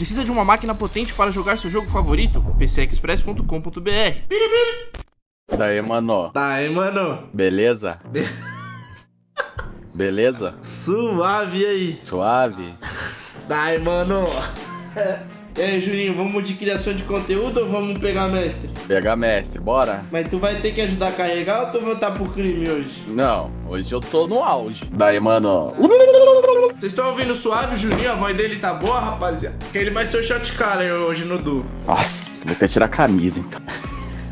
Precisa de uma máquina potente para jogar seu jogo favorito? pcexpress.com.br Daí, mano. Daí, mano. Beleza? Beleza? Suave aí. Suave? Daí, mano. E aí, Juninho, vamos de criação de conteúdo ou vamos pegar mestre? Pegar mestre, bora? Mas tu vai ter que ajudar a carregar ou tu vai voltar pro crime hoje? Não, hoje eu tô no auge. Daí, mano. Vocês estão ouvindo suave o Juninho? A voz dele tá boa, rapaziada? Porque ele vai ser o shot caller hoje no Du. Nossa, vou até tirar a camisa então.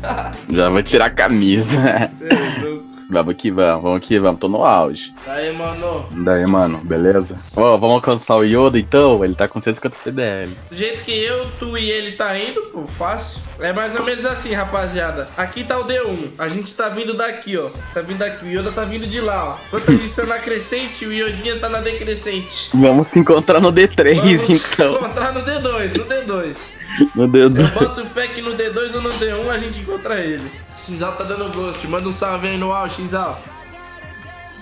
Já vou tirar a camisa. É louco. Vamos que vamos, vamos que vamos, tô no auge. Aí, mano. Daí, mano, beleza? Ó, vamos alcançar o Yoda então? Ele tá com 150 TDL. Do jeito que eu, tu e ele tá indo, pô, fácil. É mais ou menos assim, rapaziada. Aqui tá o D1. A gente tá vindo daqui, ó. Tá vindo daqui. O Yoda tá vindo de lá, ó. Enquanto a gente tá na crescente, o Yodinha tá na decrescente. Vamos se encontrar no D3 Vamos então. encontrar no D2, no D2. No dedo. Eu boto fé que no D2 ou no D1 a gente encontra ele. Xinzal tá dando gosto. Manda um salve aí no ao, Xinzal.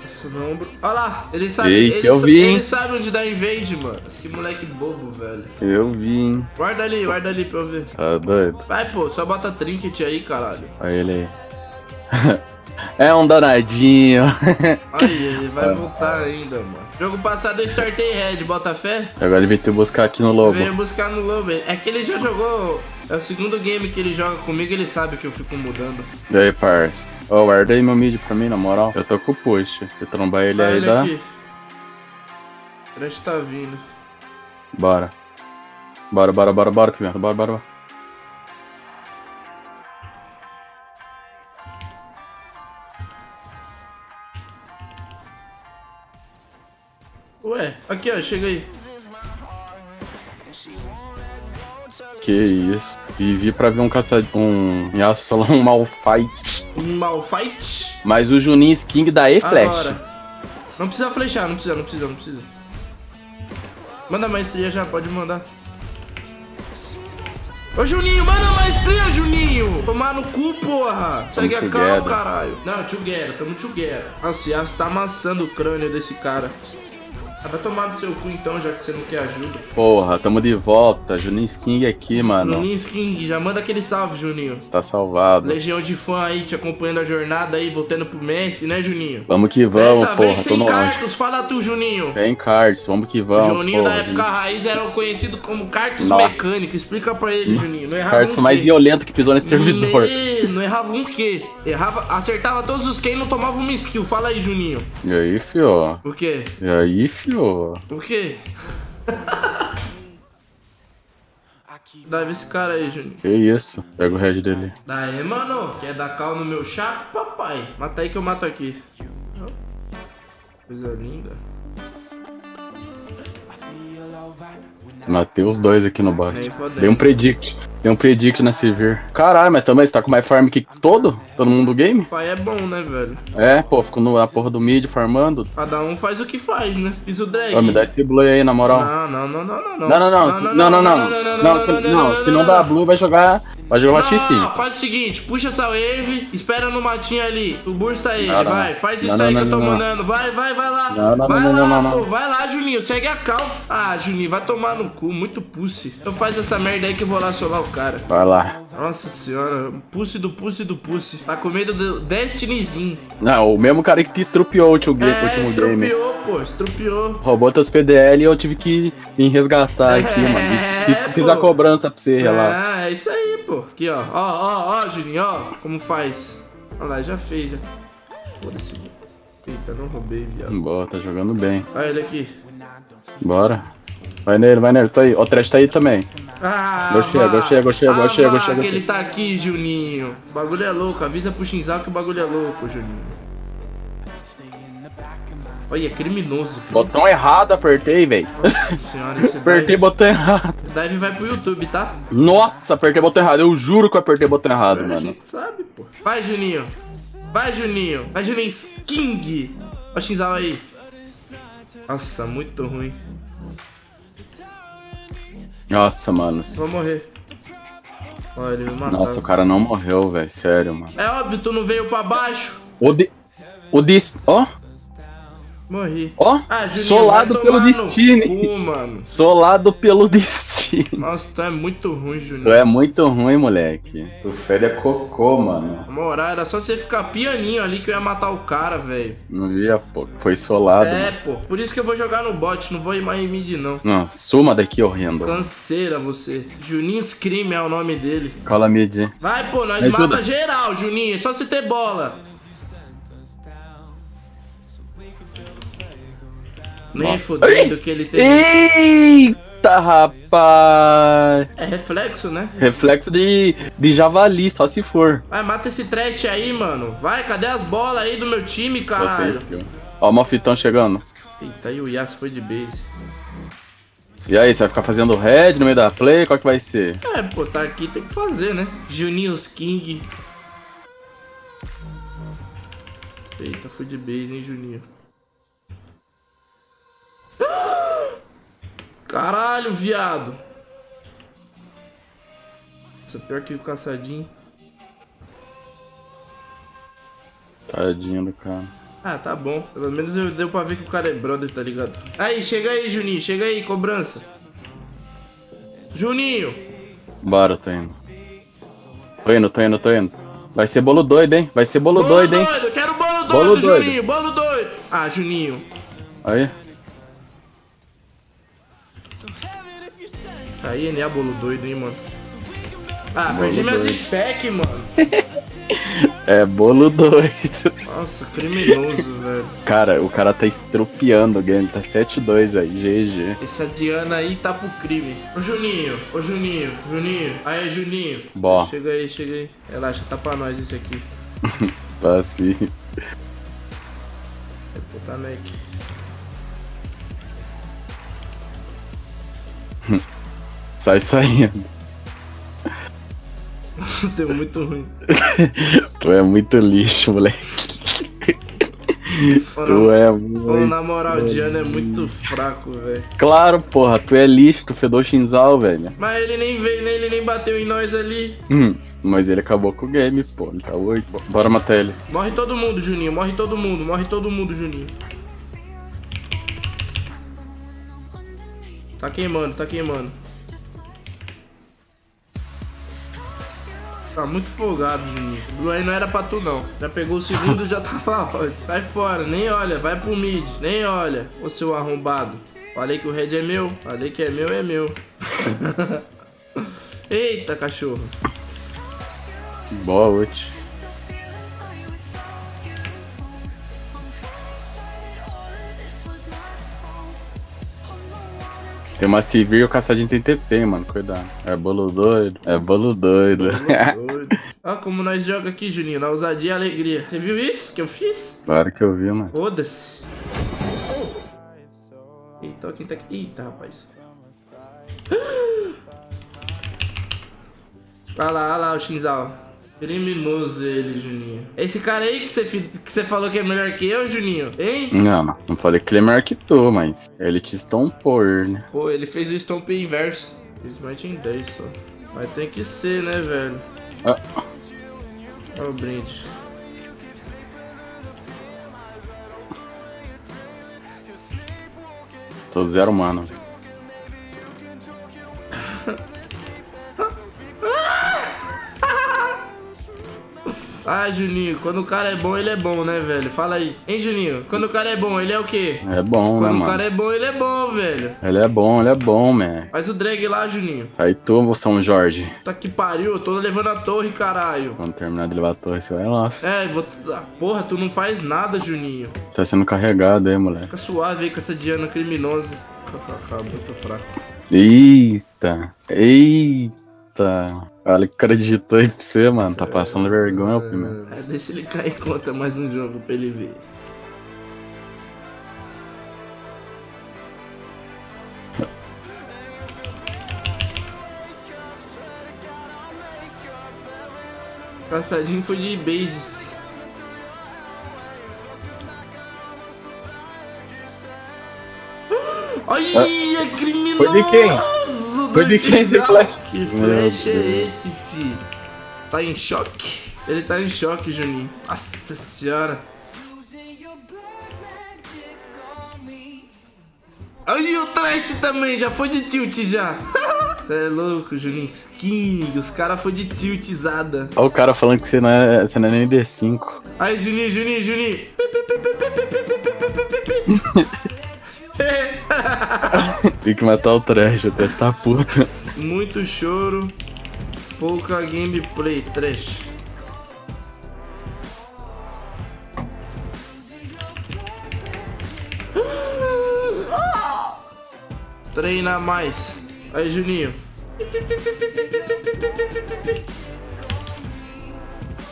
Nossa, no ombro. Olha lá, ele sabe, Ei, ele, eu vi, hein? ele sabe onde dá invade, mano. Que moleque bobo, velho. Eu vim. Guarda ali, guarda ali pra eu ver. Tá doido? Vai, pô, só bota trinket aí, caralho. Olha ele aí. É um danadinho. Aí, ele vai voltar ainda, mano. Jogo passado eu startei red, bota fé? Agora ele veio te buscar aqui no lobo. Veio buscar no velho. É que ele já jogou. É o segundo game que ele joga comigo, ele sabe que eu fico mudando. E aí, parça? Ó, guarda aí meu mid pra mim, na moral. Eu tô com o push. Se eu trombar ele Olha aí, ele dá. aqui. O Crush tá vindo. Bora. Bora, bora, bora, bora, pimenta. Bora, bora, bora. Ué, aqui ó, chega aí. Que isso. Vivi pra ver um caçador. Um Yasuo só um mal fight. Um Malfight. Mas o Juninho Sking da E-Flash. Não precisa flechar, não precisa, não precisa, não precisa. Manda maestria já, pode mandar. Ô Juninho, manda maestria, Juninho! Tomar no cu, porra! Segue a calma, caralho. Não, together, tamo together. Nossa, Yasuo tá amassando o crânio desse cara. Ah, vai tomar no seu cu então, já que você não quer ajuda. Porra, tamo de volta. Juninho Sking aqui, mano. Juninho Skin, já manda aquele salve, Juninho. Tá salvado. Legião de fã aí te acompanhando a jornada aí, voltando pro mestre, né, Juninho? Vamos que vamos, Dessa porra. vez Tô sem no auge. cartos, fala tu, Juninho. Sem cards, vamos que vamos. Juninho porra. da época raiz era conhecido como Cartos Nossa. Mecânico. Explica pra ele, Juninho. Não errava Cards um mais quê? violento que pisou nesse servidor. Ne- Não errava um quê? Errava, acertava todos os Q e não tomava uma skill. Fala aí, Juninho. E aí, fio? O quê? E aí, fio? O quê? Dá esse cara aí, Juninho. Que isso? Pega o head dele. Daí, mano. Quer dar cal no meu chaco, papai? Mata aí que eu mato aqui. Coisa linda. Matei os dois aqui no bot. Dei um predict. Dei um predict na Sivir. Caralho, mas também você tá com mais farm que todo? Todo mundo do game? Pai é bom, né, velho? É, pô, fico na porra do mid farmando. Cada um faz o que faz, né? Fiz o drag. Ó, me dá esse blue aí, na moral. Não, não, não, não, não, não. Não, não, não. Não, não, não. Não, se- não, dá blue, vai jogar. Vai jogar sim. Não, faz o seguinte, puxa essa wave, espera no matinho ali, tu bursta ele, Não, não, vai, não. faz Não, isso não, aí que não, eu tô não, não. mandando, vai, vai, vai lá, Não, não, não, não, não, não. pô, vai lá, Juninho, segue a cal. Ah, Juninho, vai tomar no cu, muito pussy. Então faz essa merda aí que eu vou lá solar o cara. Vai lá. Nossa senhora, pussy do pussy do pussy. Tá com medo do Destinyzinho. Não, o mesmo cara que te estrupiou o último, É, último game. estrupiou, pô, estrupiou. Roubou teus PDL e eu tive que ir resgatar aqui, É, mano. Fiz, fiz pô. a cobrança pra você, relaxa. Ah, é isso aí, pô. Aqui, ó. Ó, ó, ó, Juninho, ó. Como faz. Olha lá, já fez, já. Foda-se. Eita, não roubei, viado. Boa, tá jogando bem. Olha ele aqui. Bora. Vai nele, vai nele. Tô aí. Ó, o trash tá aí também. Ah, Gostei, vá. gostei, gostei, ah, gostei, vá, gostei, que gostei. ele tá aqui, Juninho. O bagulho é louco. Avisa pro Shinzal que o bagulho é louco, Juninho. Olha, é criminoso. Botão errado, apertei, velho. Nossa senhora, esse Apertei dive, botão errado. dive vai pro YouTube, tá? Nossa, apertei botão errado. Eu juro que eu apertei botão errado, A mano. gente sabe, pô. Vai, Juninho. Vai, Juninho. Vai, Juninho. King. Ó o aí. Nossa, muito ruim. Nossa, mano. Vou morrer. Olha, ele me matou. Nossa, o cara não morreu, velho. Sério, mano. É óbvio, tu não veio pra baixo. O de... O dis... Ó, Morri. ó. Ah, Juninho, Solado pelo destino. Cu, mano. Solado pelo destino. Time. Nossa, tu é muito ruim, Tu Juninho. é muito ruim, moleque. Tu fede é cocô, mano. Moral, era só você ficar pianinho ali que eu ia matar o cara, velho. Não via, pô. Foi solado. É, mano. pô. Por isso que eu vou jogar no bot, não vou ir mais em mid, não. Não, suma daqui, horrendo. Canseira você. Juninho Scream é o nome dele. Cola mid. Vai, pô, nós Me ajuda. mata geral, Juninho. É só você ter bola. Nem fudendo que ele tem. Eita, rapaz. É reflexo, né? Reflexo de, de javali, só se for. Vai, mata esse trash aí, mano. Vai, cadê as bolas aí do meu time, caralho? Ó, o Malfitão chegando. Eita, e o Yas foi de base. E aí, você vai ficar fazendo red no meio da play? Qual que vai ser? É, pô, tá aqui, tem que fazer, né? Juninhos King. Eita, fui de base, hein, Juninho. Caralho, viado. Isso é pior que o caçadinho. Tadinho do cara. Ah, tá bom. Pelo menos eu deu pra ver que o cara é brother, tá ligado? Aí, chega aí, Juninho. Chega aí, cobrança. Juninho. Bora, tô indo. Tô indo, tô indo, tô indo. Vai ser bolo doido, hein? Vai ser bolo, doido, hein? doido. Quero bolo doido, Bolo doido. Juninho. Bolo doido. Ah, Juninho. Aí. Aí, né, bolo doido, hein, mano. Ah, Bolo perdi minhas doido. spec, mano. É bolo doido. Nossa, criminoso, velho. Cara, o cara tá estropiando o game. Tá 7-2 aí, GG. Essa Diana aí tá pro crime. Ô, Juninho. Ô, Juninho. Juninho. Aí, Juninho. Bó. Chega aí, chega aí. Relaxa, tá pra nós isso aqui. Tá assim. Vai botar Mac. Sai saindo. Deu muito ruim. Tu é muito lixo, moleque. Ô, Tu é muito. na moral, o Diana é muito fraco, velho. Claro, porra, tu é lixo, tu fedou Shinzal, velho. Mas ele nem veio, nem, ele nem bateu em nós ali. Hum, mas ele acabou com o game, pô. Ele tá 8. Bora matar ele. Morre todo mundo, Juninho. Morre todo mundo. Morre todo mundo, Juninho. Tá queimando, tá queimando. Tá muito folgado, Juninho. Blue aí não era pra tu, não. Já pegou o segundo, já tava ótimo. Sai fora, nem olha. Vai pro mid. Nem olha, ô seu arrombado. Falei que o red é meu. Falei que é meu, é meu. Eita, cachorro. Boa, ult. Tem uma e o caçadinho tem TP, mano. Cuidado. É bolo doido. É bolo doido. Doido. Olha como nós joga aqui, Juninho, na ousadia e alegria. Você viu isso que eu fiz? claro que eu vi, mano. Foda-se. Eita, quem tá aqui? Eita, rapaz. Olha lá, olha lá o Shinzal. Criminoso ele, Juninho. Esse cara aí que você, que você falou que é melhor que eu, Juninho? Hein? Não, não falei que ele é melhor que tu, mas ele te estompou, né? Pô, ele fez o stomp inverso. Fez smite em 10 só. Mas tem que ser, né, velho? Ah, Olha o brinde. tô zero, mano. Ah, Juninho, quando o cara é bom, ele é bom, né, velho? Fala aí. Hein, Juninho? Quando o cara é bom, ele é o quê? É bom, né, Quando o mano? cara é bom, ele é bom, velho. Ele é bom, ele é bom, man. Faz o drag lá, Juninho. Aí tu, São Jorge. Tá que pariu, eu tô levando a torre, caralho. Quando terminar de levar a torre, você vai lá. É, vou... ah, porra, tu não faz nada, Juninho. Tá sendo carregado aí, moleque. Fica suave aí com essa Diana criminosa. Muito fraco. Eita, eita. Olha que cara digitou aí pra você, mano. Tá passando vergonha o primeiro. É, deixa ele cair e conta mais um jogo pra ele ver. Caçadinho foi de bases. Ai, é criminoso! Foi de quem? Dois flash? Que flash é esse, filho? Tá em choque? Ele tá em choque, Juninho. Nossa senhora. Aí o trash também, já foi de tilt já. Você é louco, Juninho. Skin, os caras foi de tiltizada. Olha o cara falando que você não é, você não é nem D5. Aí, Juninho, Juninho, Juninho. Tem que matar o trash, o trash tá puto. Muito choro, pouca gameplay, trash. Treina mais. Aí, Juninho.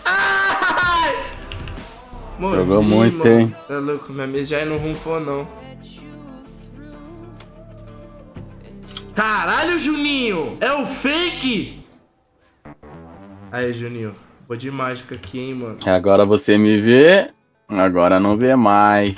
Ai! Jogou muito, hein? Tá louco, minha mesa já não rumfou, não. Caralho, Juninho! É o fake! Aí, Juninho. Vou de mágica aqui, hein, mano. Agora você me vê, agora não vê mais.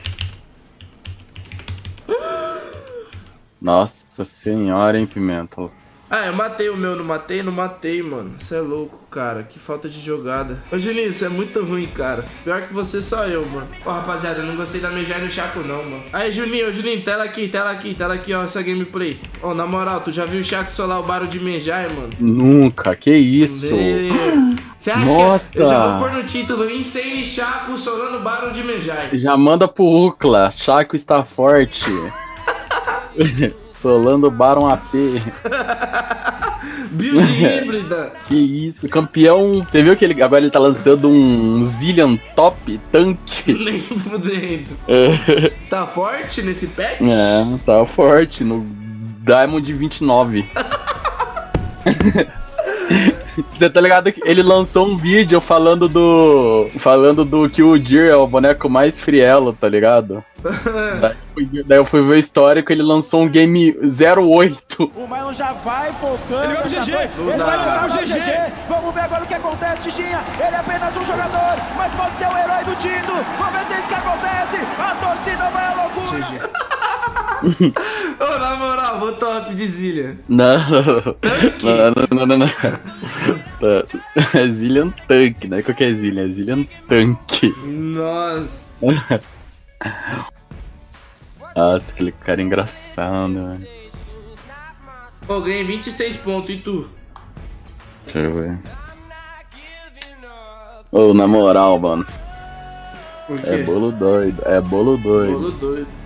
Nossa senhora, hein, Pimenta. Ah, eu matei o meu, não matei? Não matei, mano. Você é louco, cara. Que falta de jogada. Ô, Juninho, isso é muito ruim, cara. Pior que você, só eu, mano. Ó, rapaziada, eu não gostei da Mejai no Chaco, não, mano. Aí, Juninho, ô, Juninho, tela aqui, tela aqui, tela aqui, ó, essa gameplay. Ó, na moral, tu já viu o Chaco solar o barulho de Mejai, mano? Nunca, que isso? Você acha Nossa. que eu já vou pôr no título Insane Chaco solando barulho de Mejai? Já manda pro Ucla, Chaco está forte. Solando Baron AP. Build híbrida. Que isso, campeão. Você viu que ele agora ele tá lançando um Zillion Top Tank? Nem fudendo. Tá forte nesse patch? É, tá forte no Diamond 29. Você tá ligado que ele lançou um vídeo falando do. Falando do que o Deer é o boneco mais frielo, tá ligado? daí, eu fui- daí eu fui ver o histórico, ele lançou um game 08. O Marlon já vai focando. Ele vai pro GG, Ele vai jogar o GG. GG. Vamos ver agora o que acontece, Tichinha. Ele é apenas um jogador, mas pode ser o herói do título. Vamos ver se é isso que acontece. A torcida vai à loucura. Ô, na moral, vou top de Zillion. Não, não, não, não, não. É Zillion Tank, não é qualquer Zillion, é Zillion Tank. Nossa. Nossa, aquele cara engraçado, velho. Pô, ganhei 26 pontos, e tu? Deixa eu ver. Ô, na moral, mano. É bolo doido, é bolo doido. Bolo doido.